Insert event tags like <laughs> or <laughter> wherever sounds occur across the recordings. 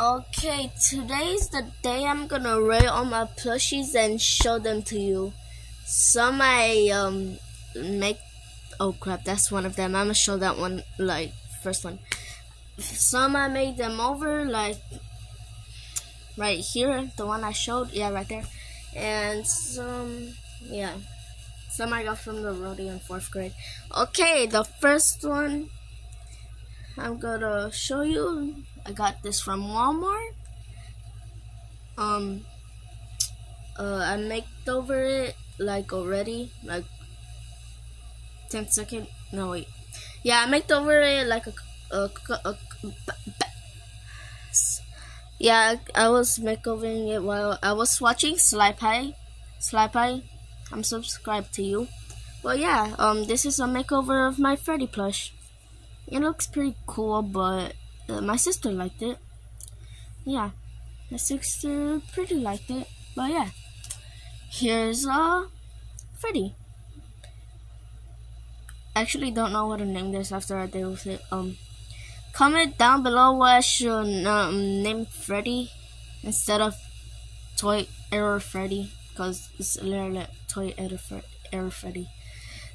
Okay, today's the day I'm gonna rate all my plushies and show them to you. Some I um make. Oh crap, that's one of them. I'm gonna show that one like first one. Some I made them over like right here, the one I showed. Yeah, right there. And some, yeah, some I got from the rodeo in fourth grade. Okay, the first one I'm gonna show you I got this from Walmart. Um, uh, I made over it like already, like 10 second. No, wait. Yeah, I made over it like a, a, a, a yeah, I was makeovering it while I was watching Sly Pie. Sly Pie, I'm subscribed to you. Well, yeah, um, this is a makeover of my Freddy plush. It looks pretty cool, but uh, my sister liked it. Yeah, my sister pretty liked it. But yeah, here's uh Freddy. Actually, don't know what to name this after I did with it. Um, comment down below what I should um, name Freddy instead of Toy Error Freddy, because it's literally Toy Error Freddy.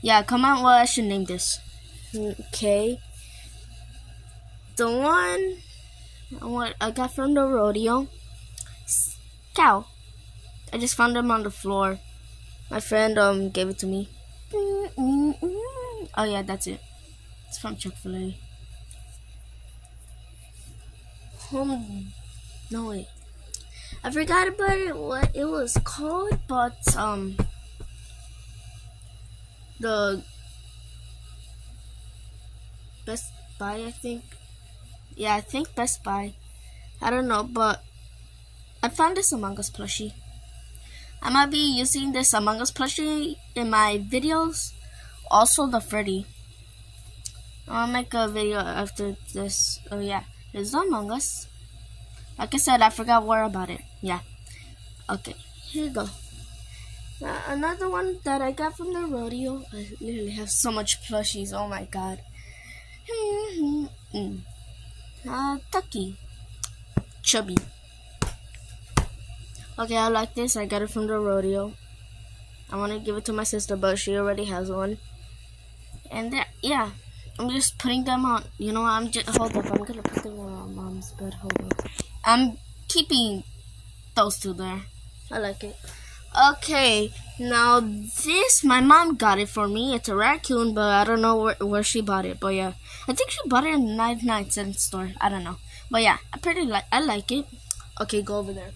Yeah, comment what I should name this. Okay the one what I got from the rodeo. Cow. I just found them on the floor. My friend um gave it to me. Oh yeah, that's it. It's from Chick-fil-A. Home no wait. I forgot about it what it was called, but um the Best Buy I think yeah, I think Best Buy. I don't know, but I found this Among Us plushie. I might be using this Among Us plushie in my videos. Also the Freddy. I'll make a video after this. Oh yeah, it's Among Us. Like I said, I forgot more about it. Yeah. Okay, here you go. Now, another one that I got from the rodeo. I literally have so much plushies. Oh my god. <laughs> Mm-hmm. Mm. Uh, Tucky. Chubby. Okay, I like this. I got it from the rodeo. I want to give it to my sister, but she already has one. And there, yeah, I'm just putting them on. You know, I'm just hold up. I'm gonna put them on mom's bed. Hold up. I'm keeping those two there. I like it. Okay, now this, my mom got it for me. It's a raccoon, but I don't know where, where she bought it. But yeah, I think she bought it in the 99 cent store. I don't know. But yeah, I pretty like, I like it. Okay, go over there.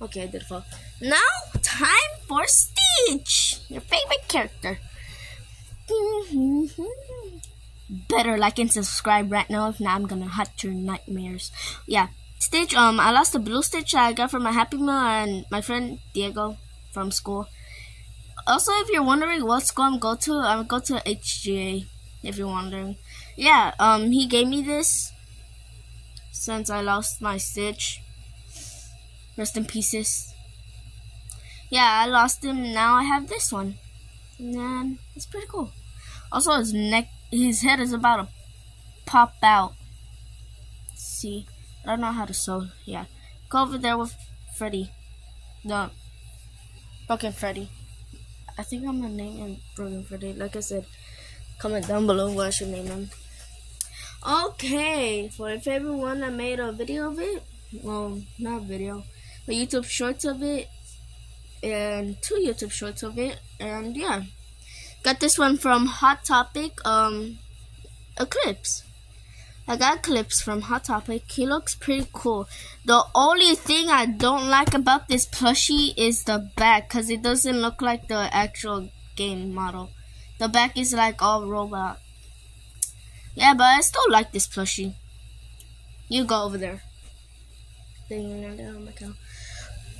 Okay, I did fall. Now, time for Stitch, your favorite character. <laughs> Better like and subscribe right now, if not, I'm gonna hurt your nightmares. Yeah, Stitch, um, I lost the blue Stitch I got from my Happy Meal and my friend Diego from school. Also, if you're wondering what school I'm go to, I'm go to HGA. If you're wondering, yeah, um, he gave me this since I lost my Stitch. Rest in pieces. Yeah, I lost him. Now I have this one, and it's pretty cool. Also, his neck, his head is about to pop out. see. I don't know how to sew. Yeah. Go over there with Freddy. No. Broken Freddy. I think I'm gonna name him Broken Freddy. Like I said, comment down below what I should name him. Okay, for your favorite one, I made a video of it. Well, not video, but YouTube shorts of it, and two YouTube shorts of it, and yeah, got this one from Hot Topic. Um, Eclipse. I got clips from Hot Topic. He looks pretty cool. The only thing I don't like about this plushie is the back because it doesn't look like the actual game model. The back is like all robot. Yeah, but I still like this plushie. You go over there.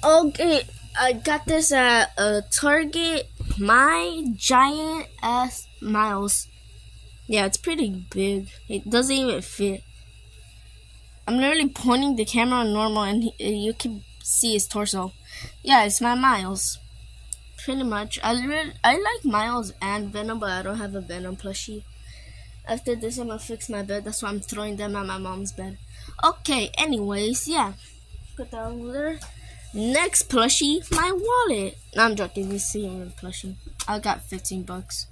Okay, I got this at a Target. My giant ass Miles. Yeah, it's pretty big. It doesn't even fit. I'm literally pointing the camera on normal and he, you can see his torso. Yeah, it's my Miles. Pretty much. I really, I like Miles and Venom, but I don't have a Venom plushie. After this, I'm gonna fix my bed. That's why I'm throwing them at my mom's bed. Okay, anyways, yeah. Put that over there. Next plushie, my wallet. No, I'm joking. You see your plushie. I got 15 bucks.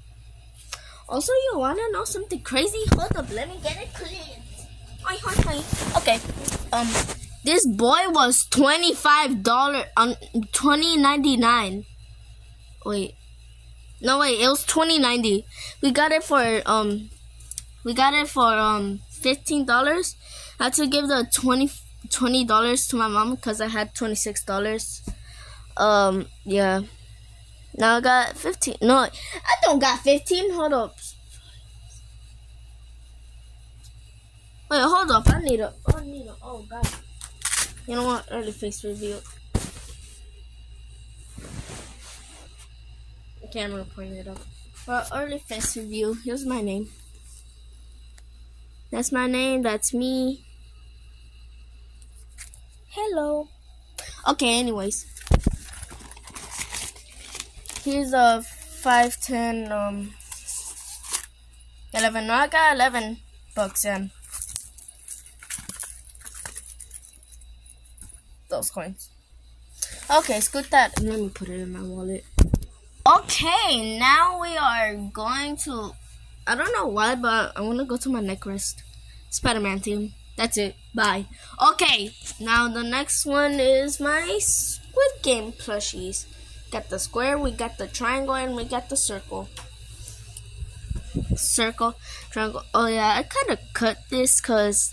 Also, you wanna know something crazy? Hold up, let me get it clean. Hi, hi, hi. Okay, um, this boy was twenty-five dollar on um, twenty ninety-nine. Wait, no wait, it was twenty ninety. We got it for um, we got it for um fifteen dollars. I had to give the twenty twenty dollars to my mom because I had twenty six dollars. Um, yeah. Now I got fifteen. No, I don't got fifteen. Hold up. Wait, hold up. I need a. I need a. Oh god. You know what? Early face reveal. Camera pointed up. Well, early face reveal. Here's my name. That's my name. That's me. Hello. Okay. Anyways, here's a five, ten, um, eleven. No, I got eleven bucks in. those coins. Okay, scoot that. Let me put it in my wallet. Okay, now we are going to. I don't know why, but I want to go to my neck rest. Spider-Man team. That's it. Bye. Okay, now the next one is my Squid Game plushies. Got the square, we got the triangle, and we got the circle. Circle, triangle. Oh yeah, I kind of cut this because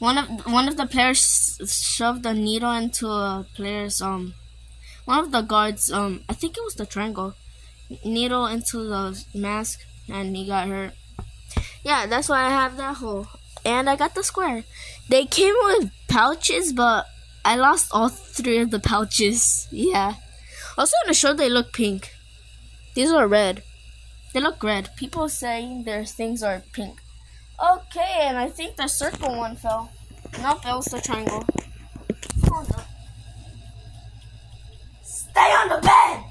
one of one of the players shoved a needle into a player's um one of the guards um I think it was the triangle needle into the mask and he got hurt. Yeah, that's why I have that hole. And I got the square. They came with pouches, but I lost all three of the pouches. <laughs> Yeah. Also in the show they look pink. These are red. They look red. People saying their things are pink. Okay, and I think the circle one fell. Nope, it was the triangle. Stay on the bed!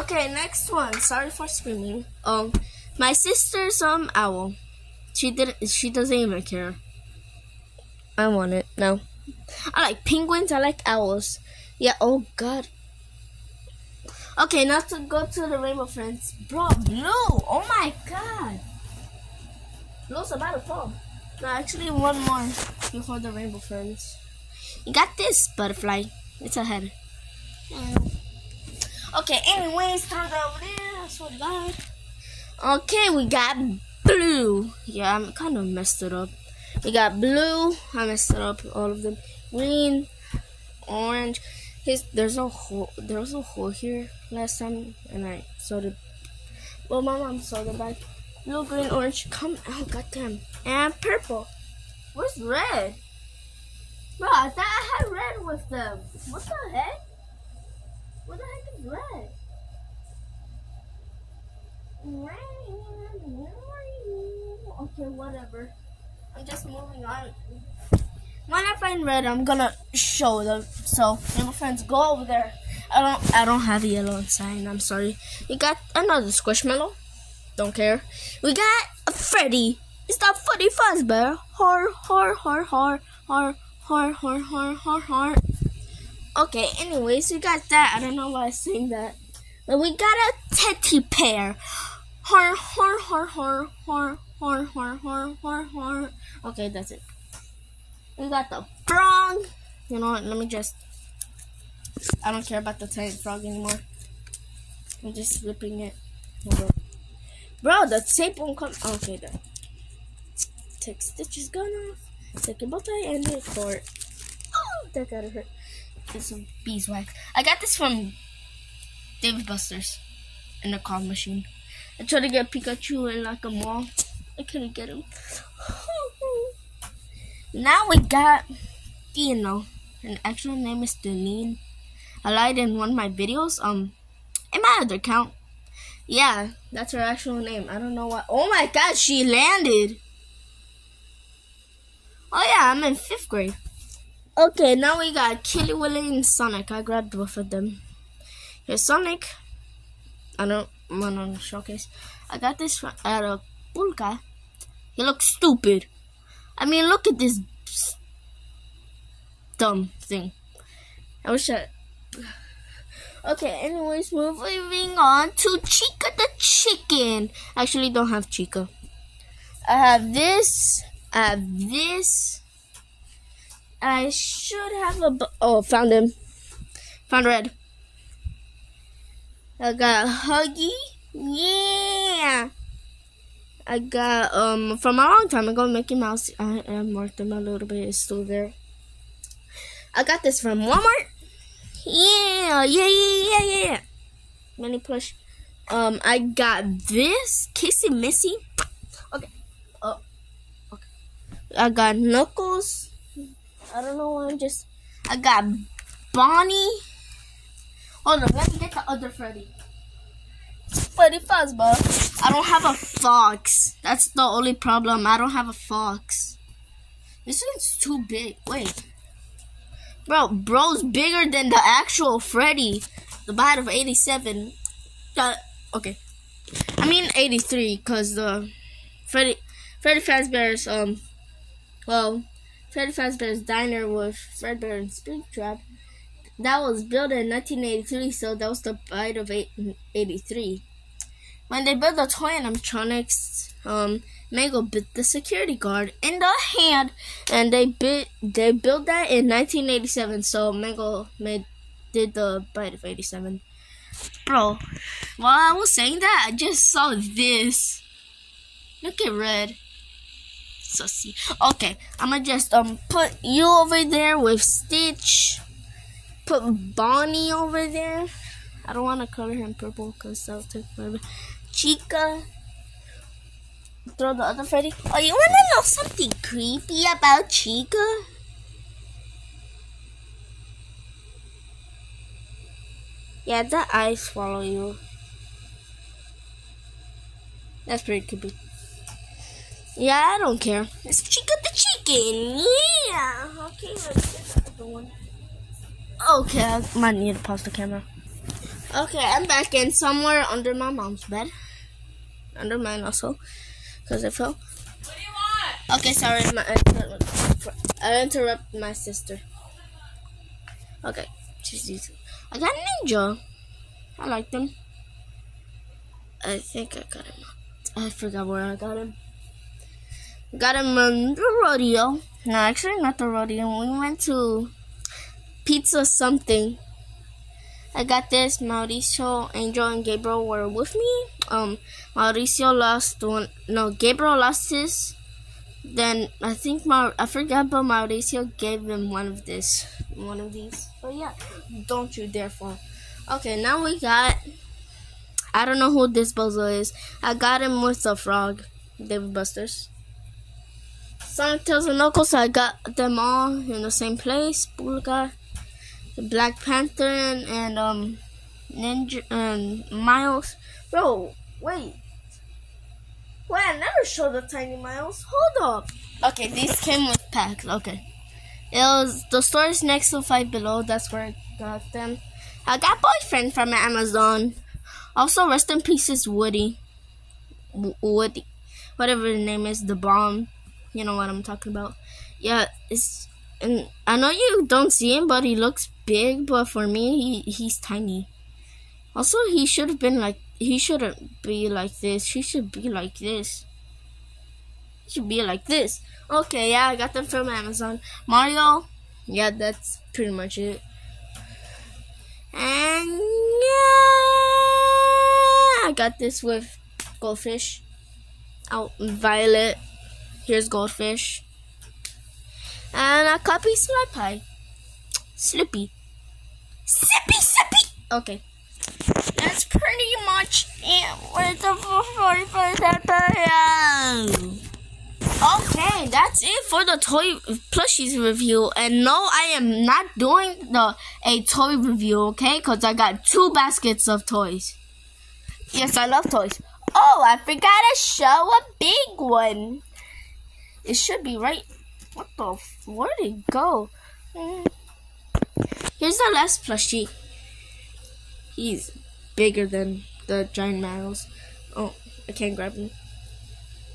Okay, next one. Sorry for screaming. Um, my sister's um owl. She didn't. She doesn't even care. I want it. No. I like penguins. I like owls. Yeah. Oh God. Okay, now to go to the rainbow friends. Bro, blue! Oh my god! Blue's about to fall. No, actually one more before the rainbow friends. You got this, butterfly. It's a head. Hmm. Okay, anyways, throw that over there. I swear to God. Okay, we got blue. Yeah, I'm kind of messed it up. We got blue. I messed it up. All of them. Green, orange, his there's a hole there was a hole here last time and I sewed it. Well my mom sewed it back blue green orange. Come out goddamn. And purple. Where's red? Bro I thought I had red with them. What the heck? What the heck is red? Okay whatever I'm just moving on when I find red, I'm gonna show them. So, my friends, go over there. I don't, I don't have a yellow sign. I'm sorry. We got another Squishmallow. Don't care. We got a Freddy. It's that Freddy Fazbear. Har, har, har, har, har, har, har, har, har, har. Okay. Anyways, we got that. I don't know why I sing that, but we got a teddy bear. Har, har, har, har, har, har, har, har, har, har. Okay, that's it. We got the frog. You know what? Let me just. I don't care about the tiny frog anymore. I'm just ripping it. Bro, the tape won't come. Okay, then. Take stitches gun off. Take a bow tie and for it. Oh, that gotta hurt. Get some beeswax. I got this from Dave & Buster's in the call machine. I tried to get Pikachu in like a mall. I couldn't get him. <laughs> Now we got Dino. Her actual name is Deneen. I lied in one of my videos. Um, in my other account. Yeah, that's her actual name. I don't know why. Oh my god, she landed. Oh yeah, I'm in fifth grade. Okay, now we got Killy Willy and Sonic. I grabbed both of them. Here's Sonic. I don't want on the showcase. I got this from at a pulka. He looks stupid. I mean, look at this dumb thing. I wish I. Okay, anyways, moving on to Chica the chicken. Actually, don't have Chica. I have this. I have this. I should have a. Oh, found him. Found red. I got a Huggy. Yeah. I got um from a long time ago Mickey Mouse. I, I marked them a little bit. It's still there. I got this from Walmart. Yeah, yeah, yeah, yeah, yeah. Mini plush. Um, I got this Kissy Missy. Okay. Oh, okay. I got Knuckles. I don't know why I'm just. I got Bonnie. Hold on, let me get the other Freddy. Freddy Fazbear. I don't have a fox. That's the only problem. I don't have a fox. This one's too big. Wait. Bro, bro's bigger than the actual Freddy. The bite of 87. Uh, okay. I mean 83 because the Freddy Freddy Fazbear's um well Freddy Fazbear's Diner with Fredbear and Springtrap that was built in 1983 so that was the bite of 83 when they built the toy animatronics, um, Mangle bit the security guard in the hand, and they bit they built that in 1987. So Mangle made did the bite of 87. Bro, while I was saying that, I just saw this. Look at red. Sussy. Okay, I'm gonna just um put you over there with Stitch. Put Bonnie over there. I don't want to color him purple because that'll take forever. Chica. Throw the other Freddy. Oh, you want to know something creepy about Chica? Yeah, the eyes follow you. That's pretty creepy. Yeah, I don't care. It's Chica the chicken. Yeah. Okay, let's get the other one. Okay, I might need to pause the camera. Okay, I'm back in somewhere under my mom's bed under mine also because I fell. What do you want? Okay, sorry, my, I interrupt my sister. Okay, she's I got a Ninja. I like them. I think I got him. I forgot where I got him. Got him on the rodeo. No, actually not the rodeo. We went to Pizza something. I got this. Mauricio, Angel, and Gabriel were with me. Um, Mauricio lost one. No, Gabriel lost his. Then I think. I forgot, but Mauricio gave him one of this, one of these. But yeah, don't you dare fall. Okay, now we got. I don't know who this puzzle is. I got him with the frog, Dave & Busters. Sonic Tails and Knuckles. I got them all in the same place. Bulga Black Panther and, and um Ninja and Miles. Bro, wait. Wait, I never showed the Tiny Miles. Hold up. Okay, these came with packs. Okay. It was the stores next to Five Below. That's where I got them. I got boyfriend from Amazon. Also, rest in pieces, Woody. Woody, whatever the name is, the bomb. You know what I'm talking about. Yeah, it's and I know you don't see him, but he looks big. But for me, he he's tiny. Also, he should have been like he shouldn't be like this. He should be like this. He should be like this. Okay, yeah, I got them from Amazon. Mario, yeah, that's pretty much it. And yeah, I got this with goldfish. Out oh, violet. Here's goldfish. And a copy slime pie. Slippy. Sippy, sippy. Okay. That's pretty much it with the 45 Okay, that's it for the toy plushies review. And no, I am not doing the a toy review, okay? Because I got two baskets of toys. Yes, I love toys. Oh, I forgot to show a big one. It should be right what the? Where did it go? Hmm. Here's the last plushie. He's bigger than the giant Miles. Oh, I can't grab him.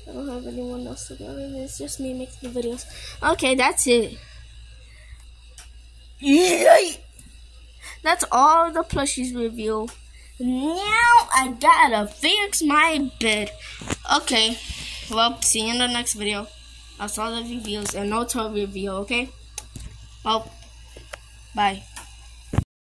I don't have anyone else to grab in. It's just me making the videos. Okay, that's it. Yay! That's all the plushies review. Now I gotta fix my bed. Okay, well, see you in the next video. I saw the reviews and no toy review, okay? Well, bye.